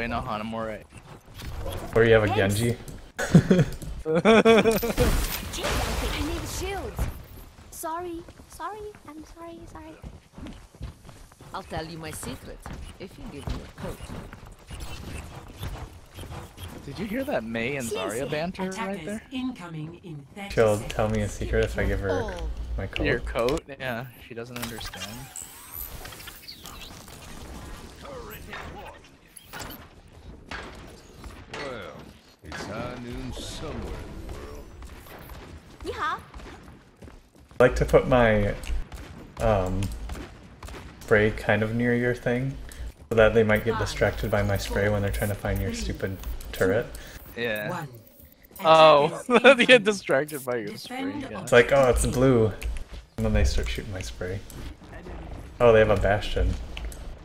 win a Han, I'm alright. Or you have a Genji. I need shields. Sorry, sorry, I'm sorry, sorry. I'll tell you my secret if you give me a coat. Did you hear that Mei and Zarya banter right Attackers there? incoming in She'll seconds. tell me a secret if I give her Oh, my code. Your coat? Yeah, she doesn't understand. It's high noon somewhere in the world. I like to put my um, spray kind of near your thing so that they might get distracted by my spray when they're trying to find your stupid turret. Yeah. Oh, they get distracted by your spray. Yeah. It's like, oh, it's blue. And then they start shooting my spray. Oh, they have a bastion.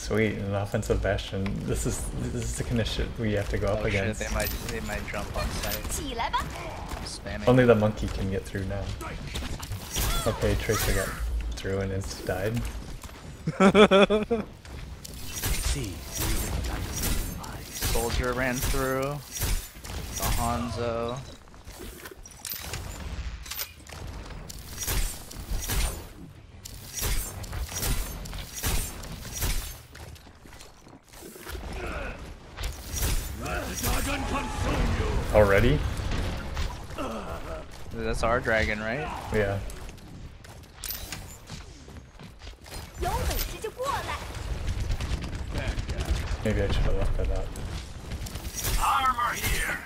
Sweet, an offensive bastion. This is this is the kind of shit we have to go oh, up against. Shit, they might they might jump on site. Only the monkey can get through now. Okay, Tracer got through and it's died. Soldier ran through. The Hanzo. Already? That's our dragon, right? Yeah. Maybe I should have left that out. Armor here.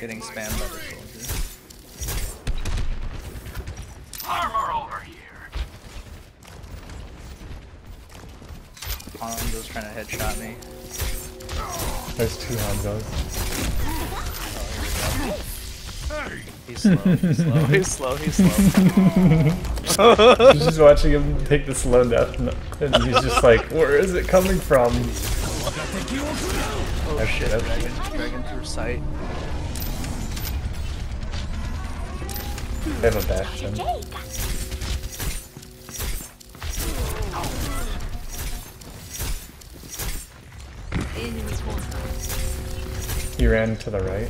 Getting spammed by the soldier. Armor over here. Palm trying to headshot me. Oh. There's two Hanzos. He's slow, he's slow, he's slow, he's slow. He's just watching him take the slow death, and and he's just like, where is it coming from? Oh shit, dragon, dragon through sight. They have a bastion. 这 He ran to the right.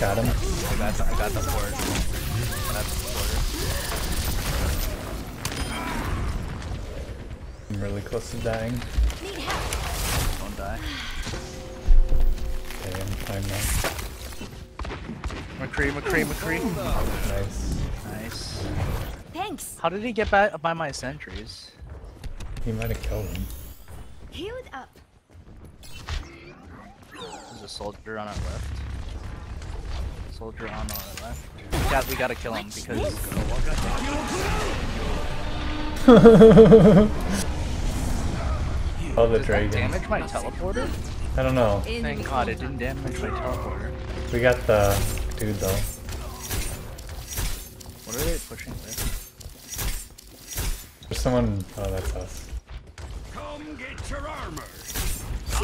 Got him. I got the, I got the port. I'm really close to dying. Don't die. Okay, I'm fine now. McCree, McCree, oh, McCree. Nice. Nice. Thanks. How did he get back by my sentries? He might have killed him. Healed up. There's a soldier on our left. Soldier on our left. We got, we gotta kill him because. Oh, the Does that dragon. damage my teleporter? I don't know. Thank God it didn't damage my teleporter. We got the dude though. What are they pushing with? There's someone. Oh, that's us. Come get your armor.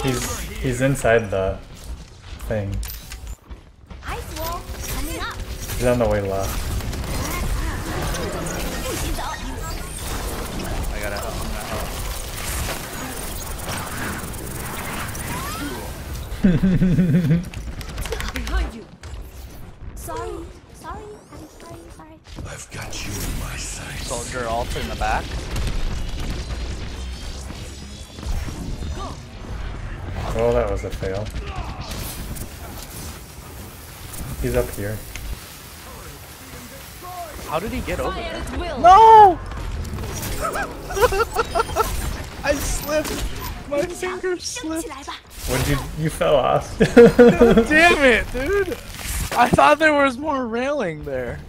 He's he's inside the thing. Ice wall coming up. He's on the way left. I gotta help. I'm gonna help. Sorry, sorry, I'm sorry, sorry. I've got you in my sight. Soldier ult in the back. Oh, that was a fail. He's up here. How did he get over there? No! I slipped. My fingers slipped. When did you, you fell off? Damn it, dude! I thought there was more railing there.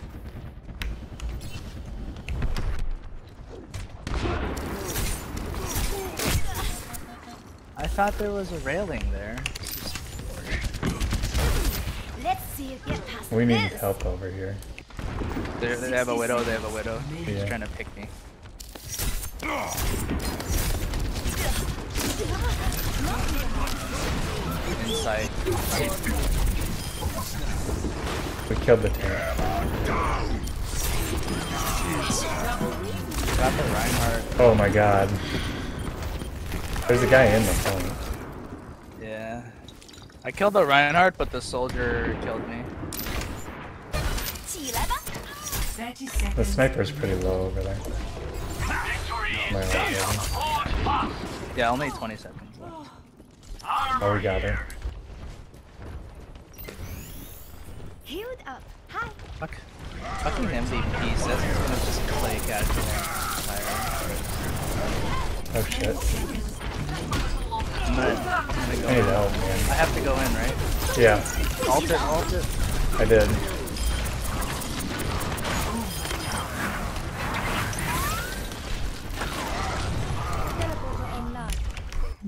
I thought there was a railing there. Let's see it get past we need this. help over here. They, they have a widow, they have a widow. He's trying to pick me. Inside. We killed the tank. Oh my god. There's a guy in the. Yeah. I killed the Reinhardt, but the soldier killed me. The sniper's pretty low over there. Yeah, only 20 seconds left. Oh, we got her. Healed up. Hi. Fuck. Fucking MVP says he's gonna just play casual. Oh shit. I'm gonna, I'm gonna go I need in. help, I have to go in, right? Yeah, Ult it, ult it. I did.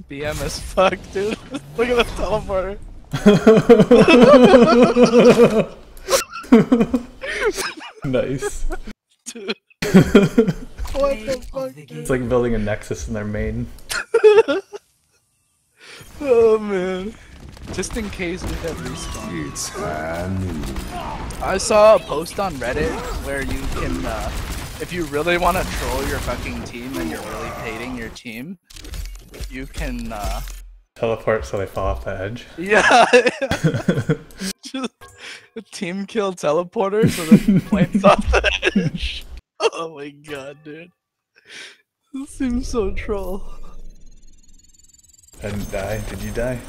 BM as fuck, dude. Look at the teleporter. nice. What the fuck? It's like building a nexus in their main. Oh man. Just in case we have respawn. It's I saw a post on Reddit where you can, uh, if you really want to troll your fucking team and you're really hating your team, you can, uh, Teleport so they fall off the edge. yeah. Just a team kill teleporter so that it flames off the edge. Oh my god, dude. This seems so troll. I didn't die. Did you die?